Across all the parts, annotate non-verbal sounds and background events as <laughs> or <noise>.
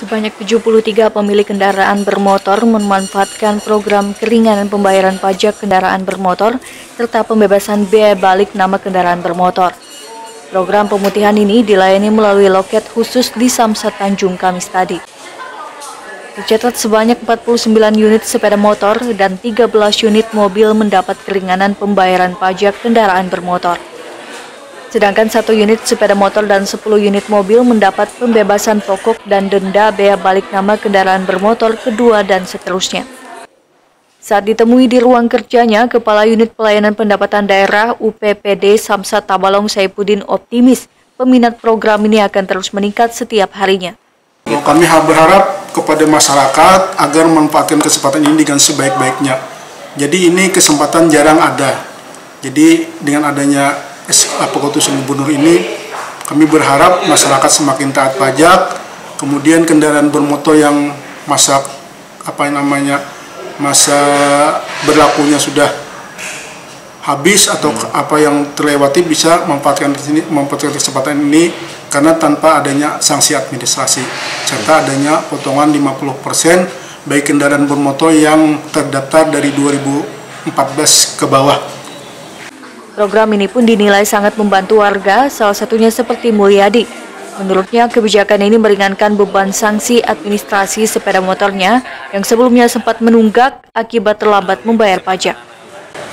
Sebanyak 73 pemilik kendaraan bermotor memanfaatkan program keringanan pembayaran pajak kendaraan bermotor serta pembebasan biaya balik nama kendaraan bermotor. Program pemutihan ini dilayani melalui loket khusus di Samsat Tanjung Kamis tadi. Dicatat sebanyak 49 unit sepeda motor dan 13 unit mobil mendapat keringanan pembayaran pajak kendaraan bermotor. Sedangkan satu unit sepeda motor dan 10 unit mobil mendapat pembebasan pokok dan denda bea balik nama kendaraan bermotor kedua dan seterusnya. Saat ditemui di ruang kerjanya, Kepala Unit Pelayanan Pendapatan Daerah UPPD Samsat Tabalong Saipudin optimis peminat program ini akan terus meningkat setiap harinya. Kami berharap kepada masyarakat agar memanfaatkan kesempatan ini dengan sebaik-baiknya. Jadi ini kesempatan jarang ada. Jadi dengan adanya keputusan gubernur ini kami berharap masyarakat semakin taat pajak kemudian kendaraan bermotor yang masa apa namanya masa berlakunya sudah habis atau hmm. apa yang terlewati bisa memanfaatkan sini memanfaatkan kesempatan ini karena tanpa adanya sanksi administrasi serta adanya potongan 50% baik kendaraan bermotor yang terdaftar dari 2014 ke bawah Program ini pun dinilai sangat membantu warga, salah satunya seperti Mulyadi. Menurutnya, kebijakan ini meringankan beban sanksi administrasi sepeda motornya yang sebelumnya sempat menunggak akibat terlambat membayar pajak.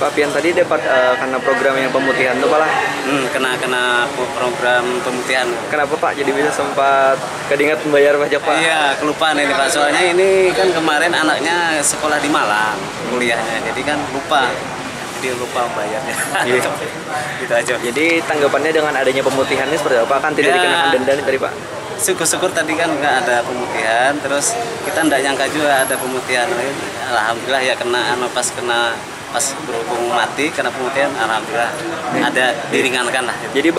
Pak Pian tadi dapat uh, karena program yang pemutihan tuh Pak lah? Hmm, kena kena program pemutihan. Kenapa Pak jadi bisa sempat kedingat membayar pajak Pak? Iya, kelupaan ini Pak. Soalnya ini kan kemarin anaknya sekolah di Malang kuliahnya, jadi kan lupa dia lupa bayarnya gitu. <laughs> gitu aja. Jadi tanggapannya dengan adanya pemutihan ini seperti apa? Kan tidak ya, dikenakan denda nih tadi pak. Syukur-syukur tadi kan nggak ada pemutihan. Terus kita nggak nyangka juga ada pemutihan. Alhamdulillah ya kena anu pas kena pas berhubung mati karena pemutihan alhamdulillah ada diringankan lah. Jadi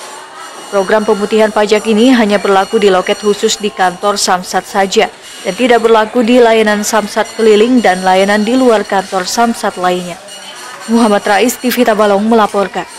Program pemutihan pajak ini hanya berlaku di loket khusus di kantor Samsat saja dan tidak berlaku di layanan Samsat keliling dan layanan di luar kantor Samsat lainnya. Muhammad Rais TV Tabalong melaporkan.